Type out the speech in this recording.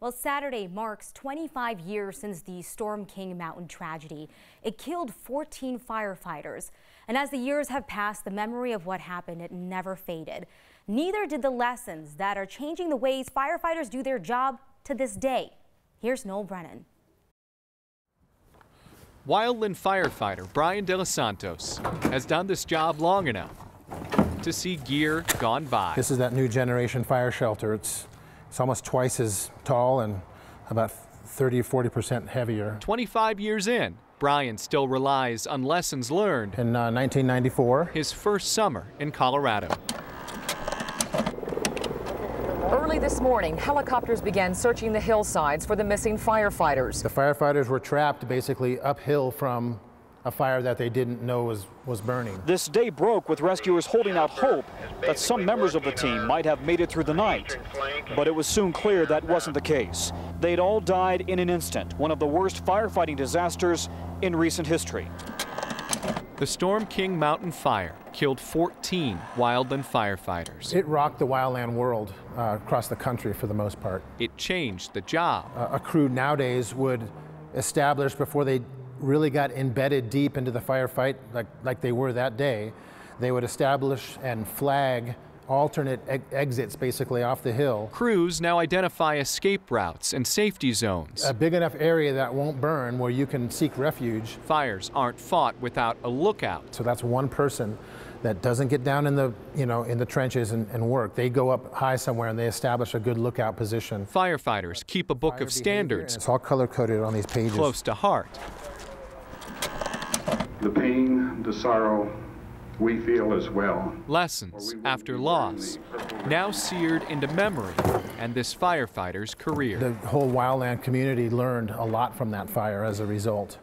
Well, Saturday marks 25 years since the Storm King Mountain tragedy. It killed 14 firefighters. And as the years have passed, the memory of what happened, it never faded. Neither did the lessons that are changing the ways firefighters do their job to this day. Here's Noel Brennan. Wildland firefighter Brian De Los Santos has done this job long enough to see gear gone by. This is that new generation fire shelter. It's it's almost twice as tall and about 30 or 40% heavier. 25 years in, Brian still relies on lessons learned. In uh, 1994, his first summer in Colorado. Early this morning, helicopters began searching the hillsides for the missing firefighters. The firefighters were trapped basically uphill from a fire that they didn't know was, was burning. This day broke with rescuers holding out hope that some members of the team might have made it through the night. But it was soon clear that wasn't the case. They'd all died in an instant, one of the worst firefighting disasters in recent history. The Storm King Mountain Fire killed 14 wildland firefighters. It rocked the wildland world uh, across the country for the most part. It changed the job. Uh, a crew nowadays would establish before they really got embedded deep into the firefight like, like they were that day, they would establish and flag alternate e exits basically off the hill. Crews now identify escape routes and safety zones. A big enough area that won't burn where you can seek refuge. Fires aren't fought without a lookout. So that's one person that doesn't get down in the you know in the trenches and, and, work. They go up high somewhere and they establish a good lookout position. Firefighters keep a book Fire of standards. It's all color coded on these pages. Close to heart the pain, the sorrow we feel as well. Lessons after loss, now seared into memory and this firefighter's career. The whole wildland community learned a lot from that fire as a result.